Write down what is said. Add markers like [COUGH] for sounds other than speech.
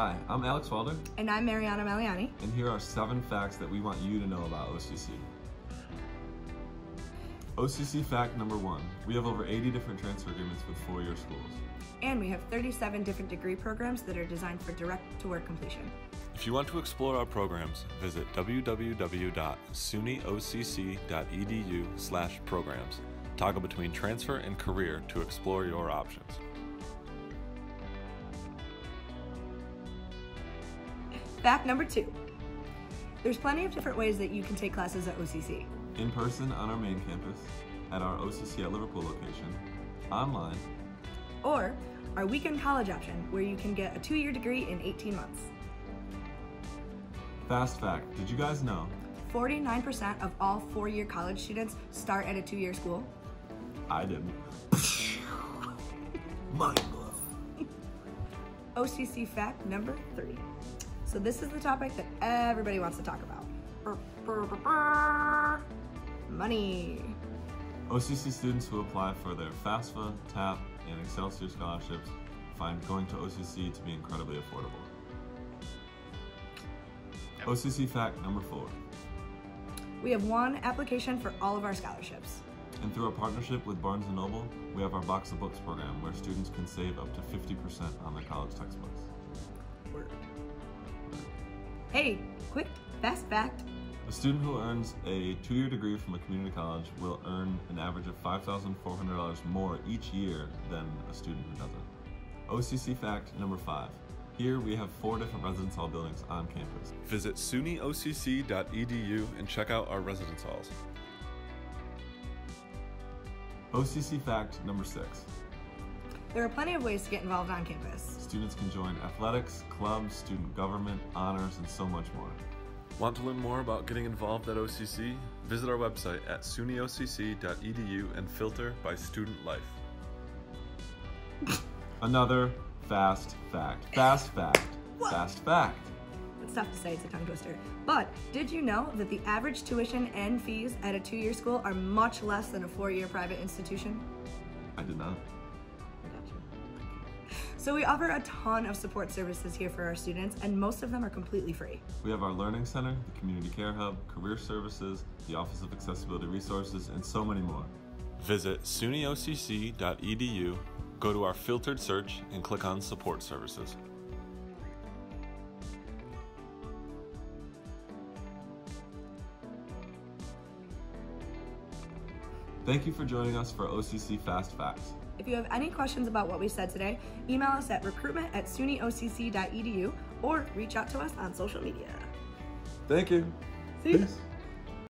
Hi, I'm Alex Walder, And I'm Mariana Maliani. and here are seven facts that we want you to know about OCC. OCC fact number one we have over 80 different transfer agreements with four year schools. And we have 37 different degree programs that are designed for direct to work completion. If you want to explore our programs, visit www.sunyocc.edu slash programs. Toggle between transfer and career to explore your options. Fact number two there's plenty of different ways that you can take classes at OCC. In person on our main campus, at our OCC at Liverpool location, online, Or our weekend college option, where you can get a two year degree in 18 months. Fast fact did you guys know 49% of all four year college students start at a two year school. I didn't? [LAUGHS] Mind blown. OCC fact number three. So, this is the topic that everybody wants to talk about money. OCC students who apply for their FAFSA, TAP, and Excelsior scholarships find going to OCC to be incredibly affordable. OCC fact number four. We have one application for all of our scholarships. And through our partnership with Barnes & Noble, we have our Box of Books program where students can save up to 50% on their college textbooks. Hey, quick, fast fact. A student who earns a two-year degree from a community college will earn an average of $5,400 more each year than a student who doesn't. OCC fact number five. Here we have four different residence hall buildings on campus. Visit sunyocc.edu and check out our residence halls. OCC fact number six. There are plenty of ways to get involved on campus. Students can join athletics, clubs, student government, honors, and so much more. Want to learn more about getting involved at OCC? Visit our website at sunyocc.edu and filter by student life. [LAUGHS] Another fast fact. Fast fact. [LAUGHS] Fast fact. It's tough to say, it's a tongue twister. But did you know that the average tuition and fees at a two year school are much less than a four year private institution? I did not. So we offer a ton of support services here for our students, and most of them are completely free. We have our Learning Center, the Community Care Hub, Career Services, the Office of Accessibility Resources, and so many more. Visit sunyocc.edu, go to our filtered search, and click on Support Services. Thank you for joining us for OCC Fast Facts. If you have any questions about what we said today, email us at recruitment at sunyocc.edu or reach out to us on social media. Thank you. See? Peace.